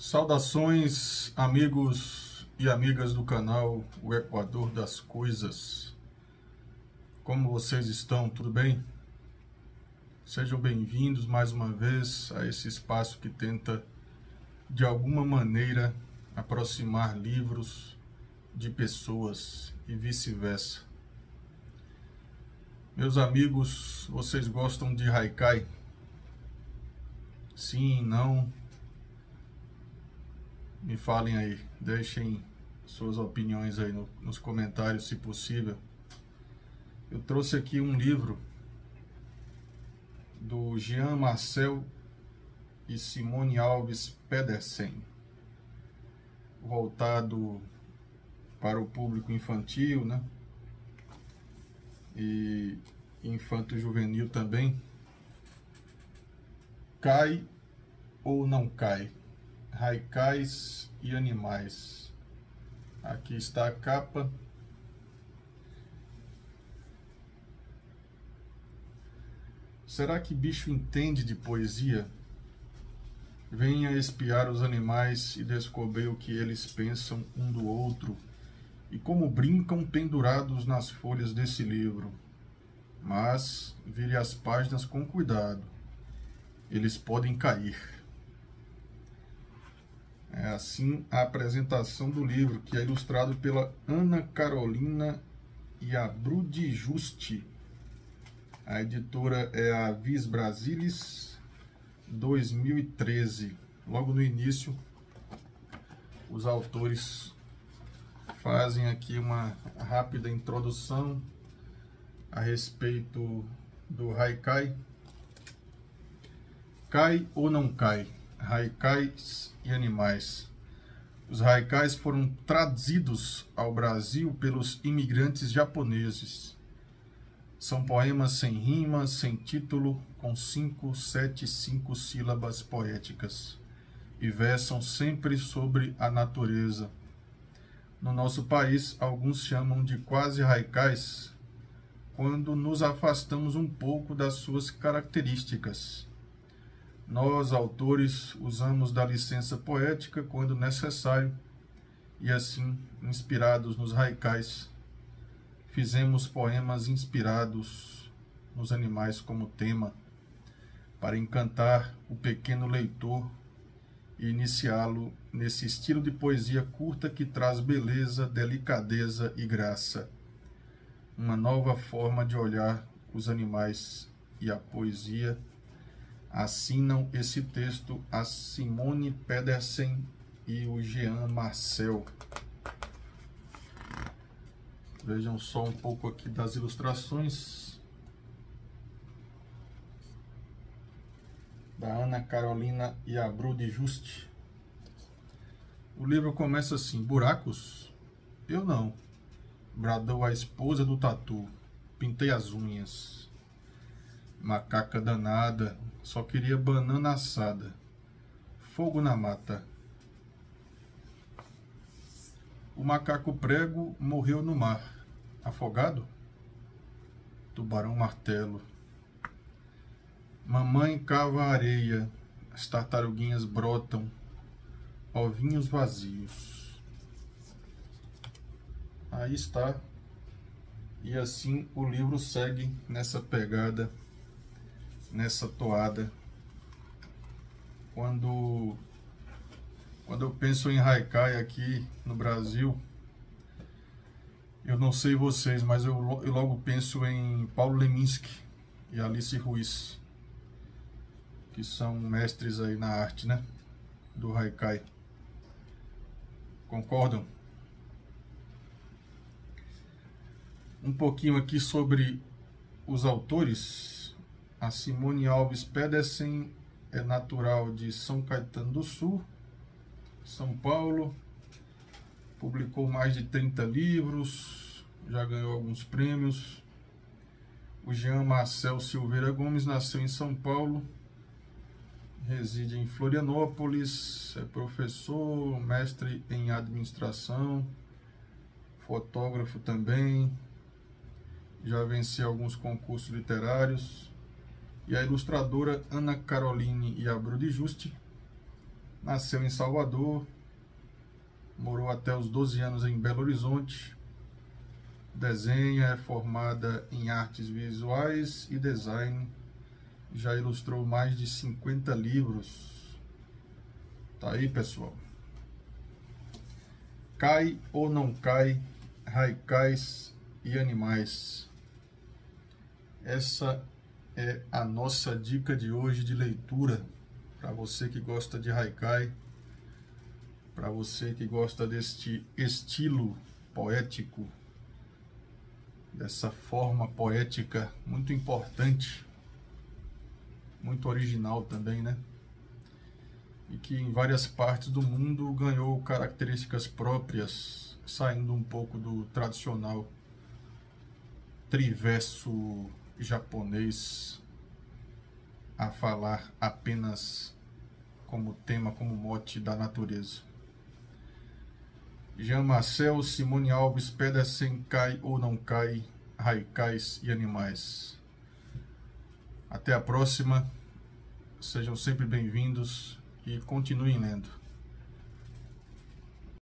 Saudações, amigos e amigas do canal O Equador das Coisas. Como vocês estão? Tudo bem? Sejam bem-vindos mais uma vez a esse espaço que tenta, de alguma maneira, aproximar livros de pessoas e vice-versa. Meus amigos, vocês gostam de haikai? Sim, não? Me falem aí, deixem suas opiniões aí no, nos comentários, se possível. Eu trouxe aqui um livro do Jean Marcel e Simone Alves Pedersen, voltado para o público infantil, né? E infanto-juvenil também. Cai ou não cai? Raikais e animais. Aqui está a capa. Será que bicho entende de poesia? Venha espiar os animais e descobrir o que eles pensam um do outro e como brincam pendurados nas folhas desse livro. Mas vire as páginas com cuidado. Eles podem cair. É assim a apresentação do livro, que é ilustrado pela Ana Carolina Iabrudi Justi. A editora é a Vis Brasilis 2013. Logo no início, os autores fazem aqui uma rápida introdução a respeito do Haikai. Cai ou não cai? Haikais e animais. Os haikais foram trazidos ao Brasil pelos imigrantes japoneses. São poemas sem rima, sem título, com cinco, sete, cinco sílabas poéticas e versam sempre sobre a natureza. No nosso país, alguns chamam de quase haikais quando nos afastamos um pouco das suas características nós, autores, usamos da licença poética quando necessário e assim, inspirados nos haikais, fizemos poemas inspirados nos animais como tema, para encantar o pequeno leitor e iniciá-lo nesse estilo de poesia curta que traz beleza, delicadeza e graça. Uma nova forma de olhar os animais e a poesia assinam esse texto a Simone Pedersen e o Jean Marcel. Vejam só um pouco aqui das ilustrações da Ana Carolina e a Brude Juste. O livro começa assim: Buracos? Eu não. Bradou a esposa do tatu. Pintei as unhas. Macaca danada, só queria banana assada. Fogo na mata. O macaco prego morreu no mar. Afogado? Tubarão martelo. Mamãe cava areia. As tartaruguinhas brotam. Ovinhos vazios. Aí está. E assim o livro segue nessa pegada nessa toada. Quando, quando eu penso em Haikai aqui no Brasil, eu não sei vocês, mas eu, eu logo penso em Paulo Leminski e Alice Ruiz, que são mestres aí na arte, né? Do Haikai. Concordam? Um pouquinho aqui sobre os autores a Simone Alves Pedersen é natural de São Caetano do Sul, São Paulo. Publicou mais de 30 livros, já ganhou alguns prêmios. O Jean Marcel Silveira Gomes nasceu em São Paulo, reside em Florianópolis, é professor, mestre em administração, fotógrafo também, já venceu alguns concursos literários e a ilustradora Ana Caroline Iabro de Juste Nasceu em Salvador, morou até os 12 anos em Belo Horizonte. Desenha, é formada em artes visuais e design. Já ilustrou mais de 50 livros. Tá aí, pessoal. Cai ou não cai, raicais e animais. Essa é a nossa dica de hoje de leitura para você que gosta de haikai, para você que gosta deste estilo poético, dessa forma poética muito importante, muito original também, né? E que em várias partes do mundo ganhou características próprias, saindo um pouco do tradicional triverso japonês a falar apenas como tema, como mote da natureza. Jean Marcel, Simone Alves, Pedersen, cai ou não cai, raicais e animais. Até a próxima, sejam sempre bem-vindos e continuem lendo.